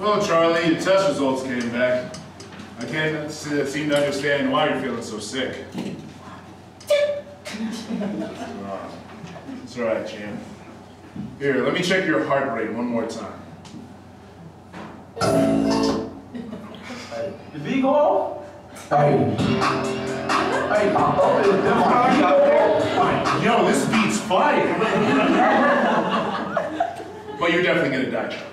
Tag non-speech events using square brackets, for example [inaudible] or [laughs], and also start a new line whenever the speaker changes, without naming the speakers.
Well, Charlie, your test results came back. I can't seem to understand why you're feeling so sick. It's all right, champ. Here, let me check your heart rate one more time.
The he go off?
Hey. Hey, I thought them party out there.
Yo, this beat's fire. [laughs] but you're definitely gonna die, Charlie.